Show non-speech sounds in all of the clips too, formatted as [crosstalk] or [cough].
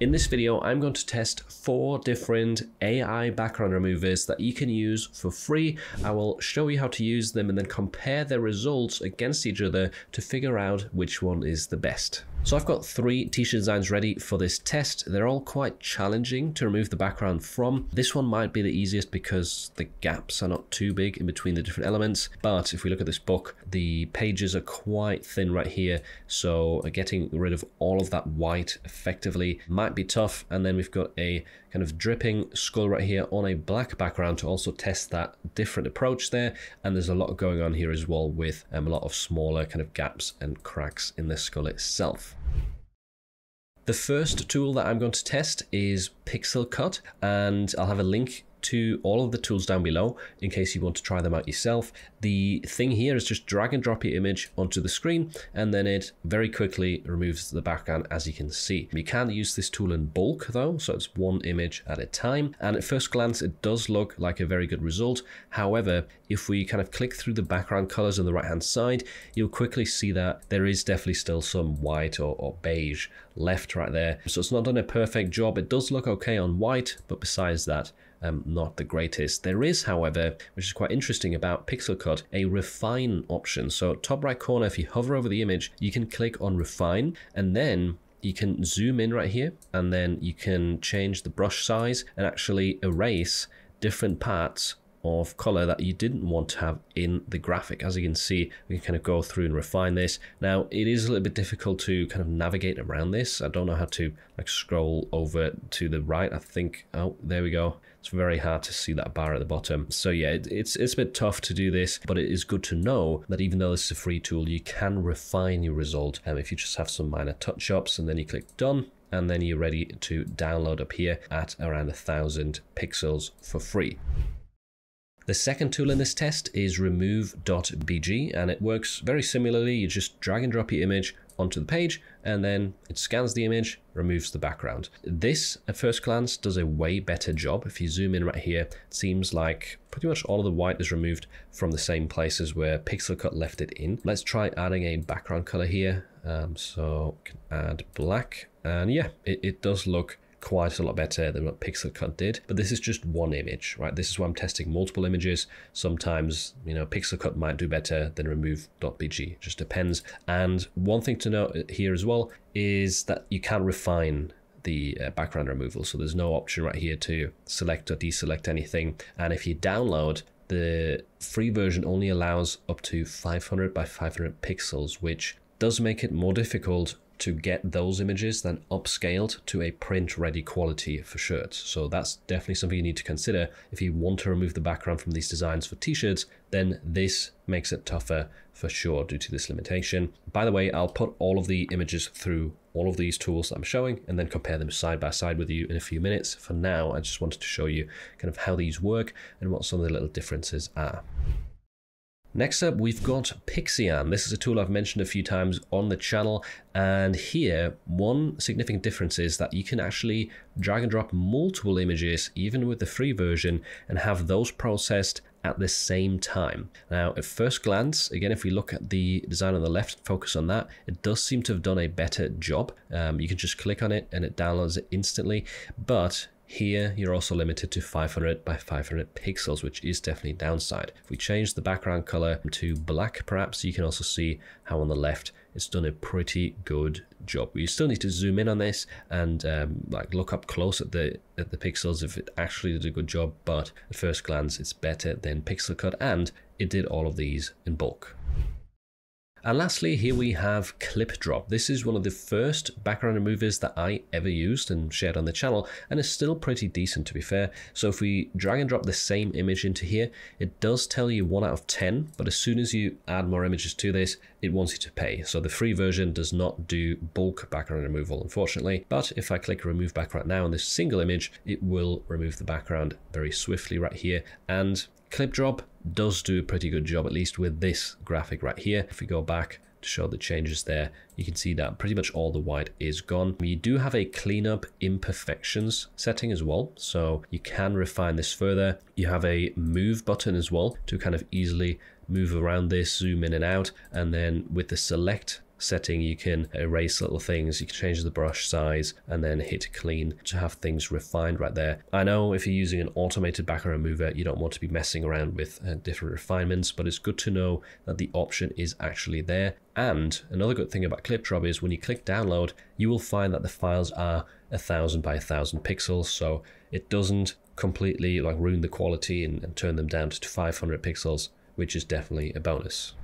In this video, I'm going to test four different AI background removers that you can use for free. I will show you how to use them and then compare their results against each other to figure out which one is the best. So I've got three t-shirt designs ready for this test. They're all quite challenging to remove the background from. This one might be the easiest because the gaps are not too big in between the different elements. But if we look at this book, the pages are quite thin right here. So getting rid of all of that white effectively might be tough. And then we've got a kind of dripping skull right here on a black background to also test that different approach there. And there's a lot going on here as well with um, a lot of smaller kind of gaps and cracks in the skull itself. The first tool that I'm going to test is Pixel Cut, and I'll have a link to all of the tools down below in case you want to try them out yourself. The thing here is just drag and drop your image onto the screen and then it very quickly removes the background as you can see. You can use this tool in bulk though, so it's one image at a time. And at first glance, it does look like a very good result. However, if we kind of click through the background colors on the right hand side, you'll quickly see that there is definitely still some white or, or beige left right there. So it's not done a perfect job. It does look okay on white, but besides that, um, not the greatest. There is, however, which is quite interesting about Pixel Cut, a refine option. So top right corner, if you hover over the image, you can click on refine and then you can zoom in right here and then you can change the brush size and actually erase different parts of color that you didn't want to have in the graphic. As you can see, we can kind of go through and refine this. Now, it is a little bit difficult to kind of navigate around this. I don't know how to like scroll over to the right. I think, oh, there we go. It's very hard to see that bar at the bottom. So yeah, it, it's, it's a bit tough to do this, but it is good to know that even though this is a free tool, you can refine your result. Um, if you just have some minor touch-ups and then you click done, and then you're ready to download up here at around a thousand pixels for free. The second tool in this test is remove.bg and it works very similarly. You just drag and drop your image onto the page and then it scans the image, removes the background. This at first glance does a way better job. If you zoom in right here, it seems like pretty much all of the white is removed from the same places where Pixel Cut left it in. Let's try adding a background color here. Um, so can add black and yeah, it, it does look quite a lot better than what Pixel Cut did. But this is just one image, right? This is why I'm testing multiple images. Sometimes, you know, Pixel Cut might do better than remove.bg. Just depends. And one thing to note here as well is that you can't refine the uh, background removal. So there's no option right here to select or deselect anything. And if you download the free version only allows up to 500 by 500 pixels, which does make it more difficult to get those images then upscaled to a print ready quality for shirts. So that's definitely something you need to consider. If you want to remove the background from these designs for t-shirts, then this makes it tougher for sure due to this limitation. By the way, I'll put all of the images through all of these tools that I'm showing and then compare them side by side with you in a few minutes. For now, I just wanted to show you kind of how these work and what some of the little differences are. Next up, we've got Pixian. This is a tool I've mentioned a few times on the channel. And here, one significant difference is that you can actually drag and drop multiple images, even with the free version, and have those processed at the same time. Now, at first glance, again, if we look at the design on the left, focus on that, it does seem to have done a better job. Um, you can just click on it and it downloads it instantly. But here, you're also limited to 500 by 500 pixels, which is definitely downside. If we change the background color to black, perhaps you can also see how on the left it's done a pretty good job. We still need to zoom in on this and um, like look up close at the at the pixels if it actually did a good job. But at first glance, it's better than Pixel Cut, and it did all of these in bulk. And lastly, here we have Clip Drop. This is one of the first background removers that I ever used and shared on the channel, and it's still pretty decent to be fair. So if we drag and drop the same image into here, it does tell you 1 out of 10, but as soon as you add more images to this, it wants you to pay. So the free version does not do bulk background removal, unfortunately. But if I click remove background now on this single image, it will remove the background very swiftly right here. And Clip Drop does do a pretty good job, at least with this graphic right here. If we go back to show the changes there, you can see that pretty much all the white is gone. We do have a cleanup imperfections setting as well, so you can refine this further. You have a move button as well to kind of easily move around this, zoom in and out, and then with the select setting, you can erase little things, you can change the brush size, and then hit clean to have things refined right there. I know if you're using an automated background remover, you don't want to be messing around with uh, different refinements, but it's good to know that the option is actually there. And another good thing about ClipDrop is when you click download, you will find that the files are a thousand by a thousand pixels, so it doesn't completely like ruin the quality and, and turn them down to 500 pixels, which is definitely a bonus.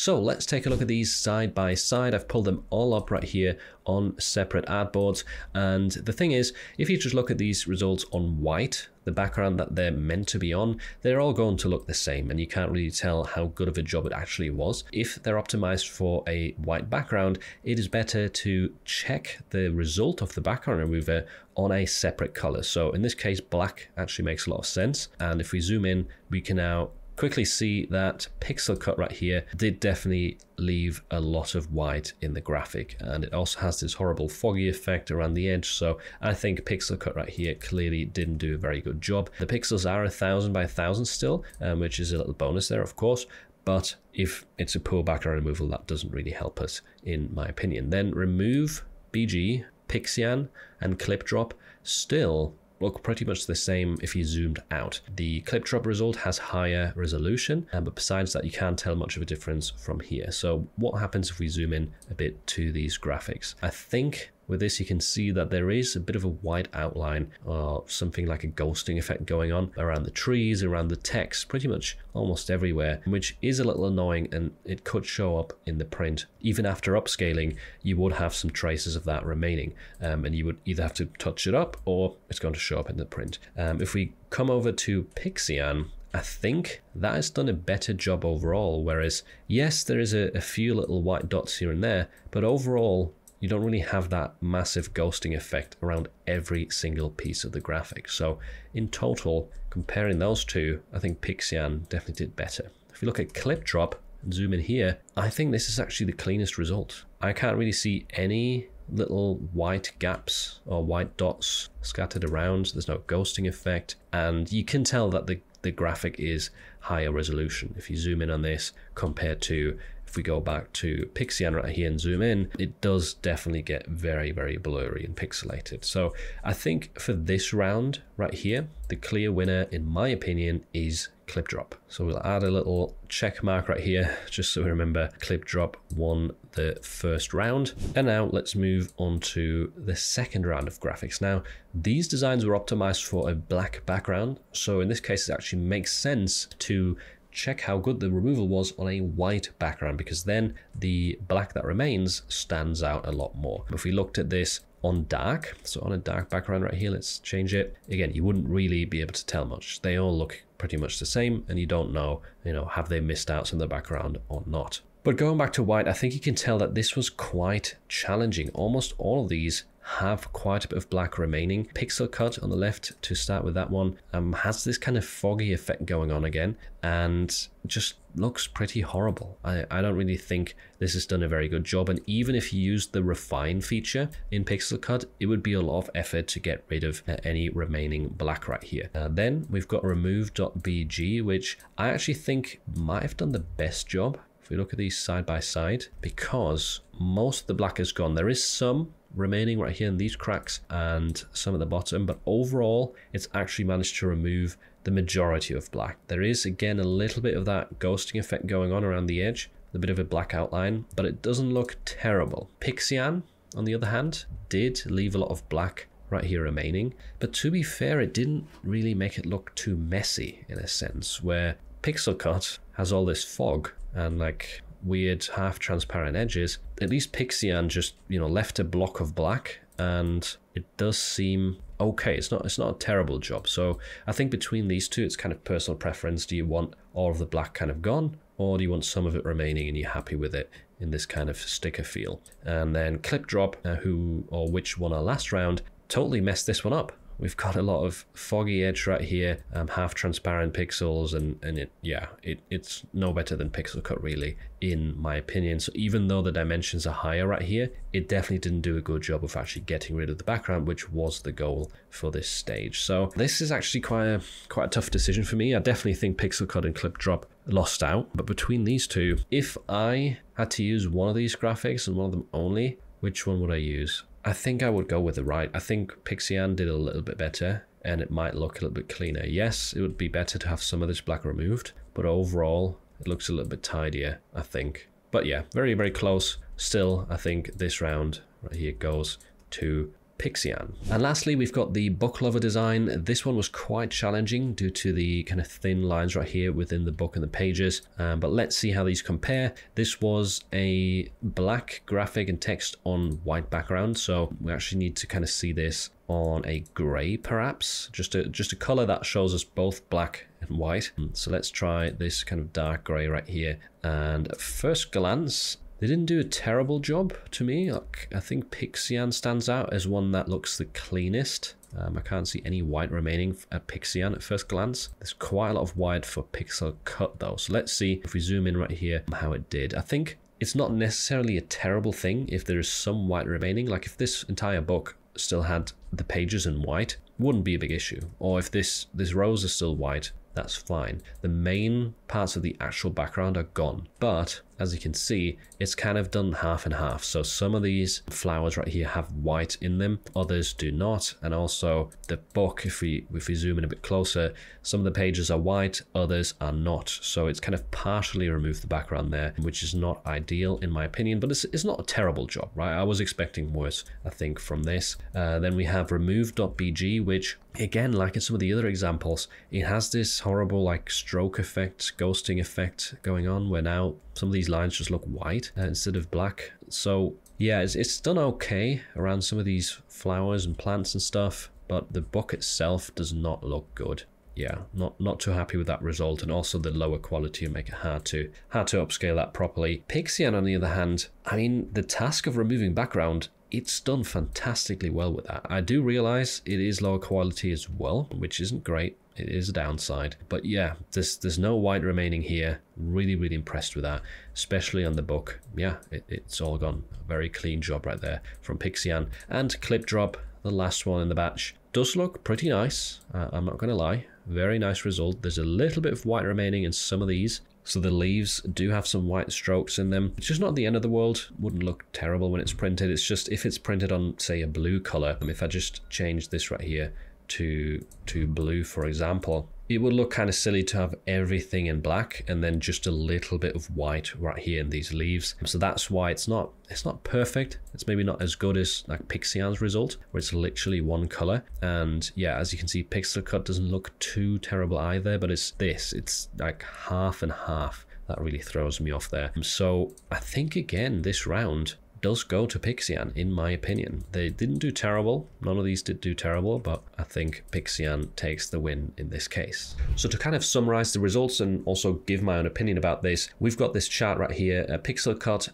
So let's take a look at these side by side. I've pulled them all up right here on separate artboards. And the thing is, if you just look at these results on white, the background that they're meant to be on, they're all going to look the same and you can't really tell how good of a job it actually was. If they're optimized for a white background, it is better to check the result of the background remover on a separate color. So in this case, black actually makes a lot of sense. And if we zoom in, we can now quickly see that pixel cut right here did definitely leave a lot of white in the graphic and it also has this horrible foggy effect around the edge so I think pixel cut right here clearly didn't do a very good job. The pixels are a thousand by a thousand still um, which is a little bonus there of course but if it's a poor background removal that doesn't really help us in my opinion. Then remove BG, Pixian and Clip Drop still look pretty much the same if you zoomed out. The ClipDrop result has higher resolution, uh, but besides that, you can't tell much of a difference from here. So what happens if we zoom in a bit to these graphics? I think with this, you can see that there is a bit of a white outline or something like a ghosting effect going on around the trees, around the text, pretty much almost everywhere, which is a little annoying and it could show up in the print. Even after upscaling, you would have some traces of that remaining um, and you would either have to touch it up or it's going to show up in the print. Um, if we come over to Pixian, I think that has done a better job overall. Whereas, yes, there is a, a, few little white dots here and there, but overall, you don't really have that massive ghosting effect around every single piece of the graphic. So in total, comparing those two, I think Pixian definitely did better. If you look at ClipDrop and zoom in here, I think this is actually the cleanest result. I can't really see any little white gaps or white dots scattered around. There's no ghosting effect. And you can tell that the, the graphic is higher resolution. If you zoom in on this compared to if we go back to Pixian right here and zoom in, it does definitely get very, very blurry and pixelated. So I think for this round right here, the clear winner, in my opinion, is ClipDrop. So we'll add a little check mark right here, [laughs] just so we remember ClipDrop won the first round. And now let's move on to the second round of graphics. Now, these designs were optimized for a black background. So in this case, it actually makes sense to check how good the removal was on a white background because then the black that remains stands out a lot more. If we looked at this on dark, so on a dark background right here, let's change it. Again, you wouldn't really be able to tell much. They all look pretty much the same and you don't know, you know, have they missed out on the background or not. But going back to white, I think you can tell that this was quite challenging. Almost all of these have quite a bit of black remaining. Pixel cut on the left to start with that one um, has this kind of foggy effect going on again and just looks pretty horrible. I, I don't really think this has done a very good job and even if you use the refine feature in Pixel Cut it would be a lot of effort to get rid of uh, any remaining black right here. Uh, then we've got remove.bg which I actually think might have done the best job if we look at these side by side because most of the black is gone. There is some remaining right here in these cracks and some at the bottom, but overall it's actually managed to remove the majority of black. There is again a little bit of that ghosting effect going on around the edge, a bit of a black outline, but it doesn't look terrible. Pixian, on the other hand, did leave a lot of black right here remaining, but to be fair, it didn't really make it look too messy in a sense, where Pixel Cut has all this fog and like weird half transparent edges, at least Pixian just, you know, left a block of black and it does seem okay. It's not it's not a terrible job. So I think between these two it's kind of personal preference. Do you want all of the black kind of gone or do you want some of it remaining and you're happy with it in this kind of sticker feel? And then ClipDrop, uh, who or which won our last round, totally messed this one up we've got a lot of foggy edge right here, um, half transparent pixels, and, and it, yeah, it, it's no better than Pixel Cut really, in my opinion. So even though the dimensions are higher right here, it definitely didn't do a good job of actually getting rid of the background, which was the goal for this stage. So this is actually quite a, quite a tough decision for me. I definitely think Pixel Cut and Clip Drop lost out, but between these two, if I had to use one of these graphics and one of them only, which one would I use? I think I would go with the right. I think Pixian did a little bit better and it might look a little bit cleaner. Yes, it would be better to have some of this black removed, but overall it looks a little bit tidier, I think. But yeah, very, very close. Still, I think this round right here goes to Pixian. And lastly, we've got the book lover design. This one was quite challenging due to the kind of thin lines right here within the book and the pages. Um, but let's see how these compare. This was a black graphic and text on white background. So we actually need to kind of see this on a gray perhaps just a just a color that shows us both black and white so let's try this kind of dark gray right here and at first glance they didn't do a terrible job to me. Like, I think Pixian stands out as one that looks the cleanest. Um, I can't see any white remaining at Pixian at first glance. There's quite a lot of white for Pixel Cut though. So let's see if we zoom in right here how it did. I think it's not necessarily a terrible thing if there is some white remaining. Like if this entire book still had the pages in white, wouldn't be a big issue. Or if this, this rows are still white, that's fine. The main parts of the actual background are gone, but as you can see, it's kind of done half and half. So some of these flowers right here have white in them, others do not. And also the book, if we if we zoom in a bit closer, some of the pages are white, others are not. So it's kind of partially removed the background there, which is not ideal in my opinion, but it's, it's not a terrible job, right? I was expecting worse, I think, from this. Uh, then we have remove.bg, which again, like in some of the other examples, it has this horrible like stroke effect, ghosting effect going on where now some of these lines just look white uh, instead of black. So yeah, it's, it's done okay around some of these flowers and plants and stuff, but the book itself does not look good. Yeah, not not too happy with that result, and also the lower quality make it hard to hard to upscale that properly. Pixian, on the other hand, I mean, the task of removing background it's done fantastically well with that. I do realize it is lower quality as well, which isn't great. It is a downside. But yeah, there's there's no white remaining here. Really, really impressed with that, especially on the book. Yeah, it, it's all gone. Very clean job right there from Pixian. And Clip Drop, the last one in the batch, does look pretty nice. Uh, I'm not going to lie. Very nice result. There's a little bit of white remaining in some of these. So the leaves do have some white strokes in them, It's just not the end of the world. Wouldn't look terrible when it's printed. It's just if it's printed on, say, a blue color. If I just change this right here to to blue, for example, it would look kind of silly to have everything in black and then just a little bit of white right here in these leaves. So that's why it's not it's not perfect. It's maybe not as good as like Pixian's result, where it's literally one color. And yeah, as you can see, Pixel Cut doesn't look too terrible either, but it's this. It's like half and half. That really throws me off there. So I think again, this round, does go to Pixian, in my opinion. They didn't do terrible. None of these did do terrible, but I think Pixian takes the win in this case. So to kind of summarize the results and also give my own opinion about this, we've got this chart right here. Uh, Pixel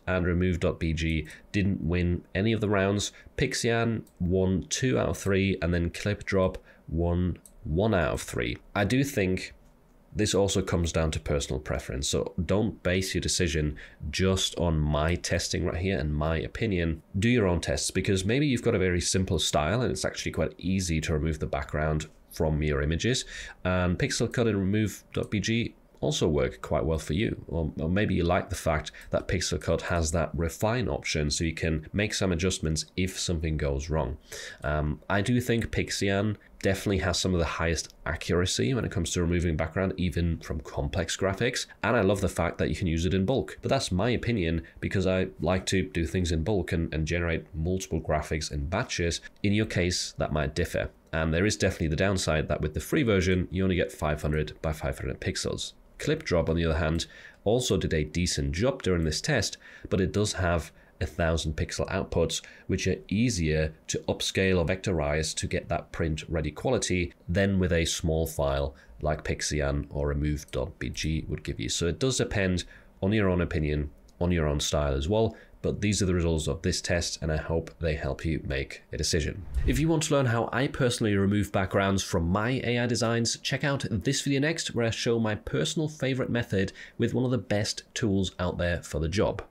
and Remove.bg didn't win any of the rounds. Pixian won two out of three, and then Clip Drop won one out of three. I do think this also comes down to personal preference. So don't base your decision just on my testing right here and my opinion. Do your own tests because maybe you've got a very simple style and it's actually quite easy to remove the background from your images. And Pixel Cut and Remove.bg also work quite well for you. Or, or, maybe you like the fact that Pixel Cut has that refine option so you can make some adjustments if something goes wrong. Um, I do think Pixian definitely has some of the highest accuracy when it comes to removing background, even from complex graphics. And I love the fact that you can use it in bulk. But that's my opinion because I like to do things in bulk and, and generate multiple graphics in batches. In your case, that might differ. And there is definitely the downside that with the free version, you only get 500 by 500 pixels. Clip Drop, on the other hand, also did a decent job during this test, but it does have a thousand pixel outputs, which are easier to upscale or vectorize to get that print ready quality than with a small file like Pixian or remove.bg would give you. So it does depend on your own opinion, on your own style as well, but these are the results of this test, and I hope they help you make a decision. If you want to learn how I personally remove backgrounds from my AI designs, check out this video next, where I show my personal favorite method with one of the best tools out there for the job.